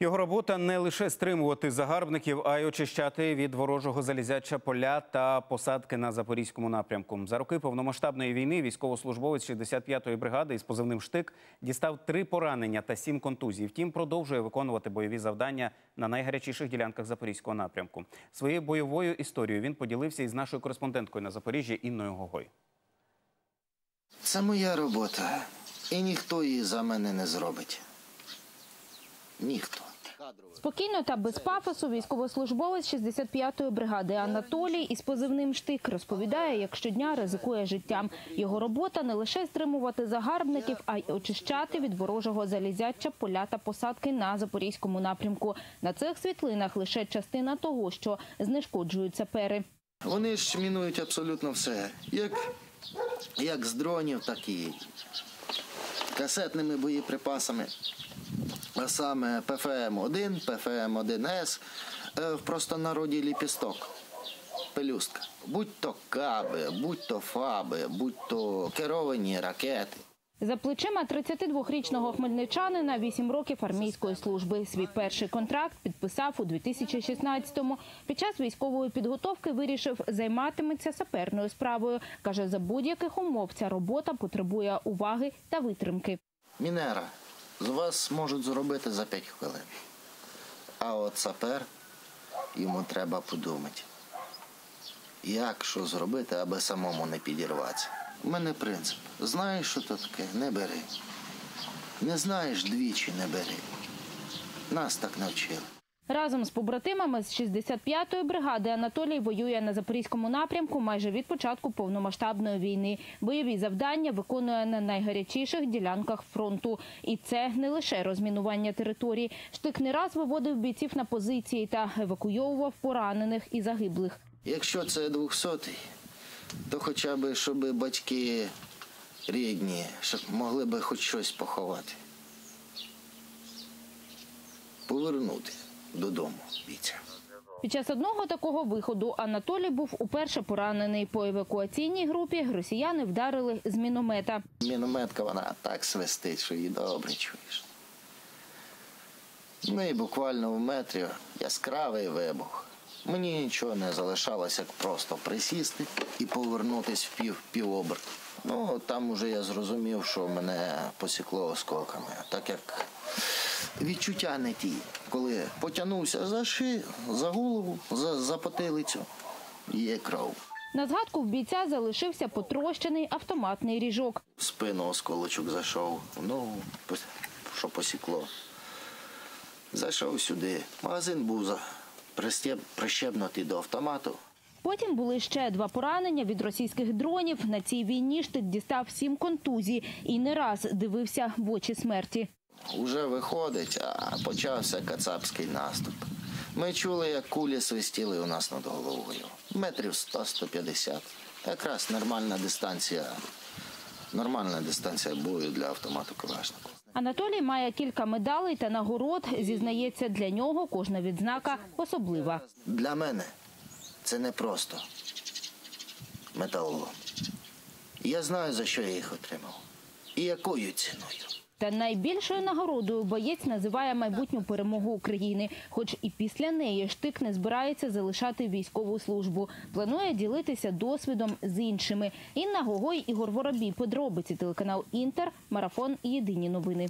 Його робота не лише стримувати загарбників, а й очищати від ворожого залізяча поля та посадки на запорізькому напрямку. За роки повномасштабної війни військовослужбовець 65-ї бригади із позивним штик дістав три поранення та сім контузій. Втім, продовжує виконувати бойові завдання на найгарячіших ділянках запорізького напрямку. Своєю бойовою історією він поділився із нашою кореспонденткою на Запоріжжі Інною Гогой. Це моя робота, і ніхто її за мене не зробить. Ніхто. Спокійно та без пафосу військовослужбовець 65-ї бригади Анатолій із позивним штик розповідає, як щодня ризикує життям. Його робота не лише стримувати загарбників, а й очищати від ворожого залізяча поля та посадки на запорізькому напрямку. На цих світлинах лише частина того, що знешкоджують сапери. Вони ж мінують абсолютно все. Як, як з дронів, так і касетними боєприпасами. А саме ПФМ-1, ПФМ-1С, е, в простонароді ліпісток, пелюстка. Будь то каби, будь то фаби, будь то керовані ракети. За плечима 32-річного хмельничанина 8 років армійської служби. Свій перший контракт підписав у 2016-му. Під час військової підготовки вирішив займатиметься саперною справою. Каже, за будь-яких умов ця робота потребує уваги та витримки. Мінера з вас можуть зробити за 5 хвилин. А от сапер йому треба подумати. Як що зробити, аби самому не підірватися. У мене принцип. Знаєш, що то таке, не бери. Не знаєш двічі не бери. Нас так навчили. Разом з побратимами з 65-ї бригади Анатолій воює на запорізькому напрямку майже від початку повномасштабної війни. Бойові завдання виконує на найгарячіших ділянках фронту. І це не лише розмінування територій. Штик не раз виводив бійців на позиції та евакуйовував поранених і загиблих. Якщо це 200 то хоча б, щоб батьки рідні, щоб могли би хоч щось поховати. Повернути додому бійця. Під час одного такого виходу Анатолій був уперше поранений. По евакуаційній групі росіяни вдарили з міномета. Мінометка вона так свистить, що її добре чуєш. Ну і буквально в метрі яскравий вибух. Мені нічого не залишалося, як просто присісти і повернутися в пів, півоберт. Ну, там уже я зрозумів, що мене посікло осколками, так як відчуття не ті. Коли потягнувся за шию, за голову, за, за потилицю, є кров. На згадку в бійця залишився потрощений автоматний ріжок. В спину осколочок зайшов, пос- що посікло. Зайшов сюди. Магазин був прищебнутий до автомату. Потім були ще два поранення від російських дронів. На цій війні штик дістав сім контузій і не раз дивився в очі смерті. Уже виходить, а почався кацапський наступ. Ми чули, як кулі свистіли у нас над головою. Метрів 100-150. Якраз нормальна дистанція. Нормальна дистанція бою для автомату Калашникова. Анатолій має кілька медалей та нагород. Зізнається, для нього кожна відзнака особлива. Для мене це не просто металолом. Я знаю, за що я їх отримав. І якою ціною. Та найбільшою нагородою боєць називає майбутню перемогу України. Хоч і після неї штик не збирається залишати військову службу. Планує ділитися досвідом з іншими. Інна Гогой, Ігор Воробій. Подробиці телеканал Інтер. Марафон. Єдині новини.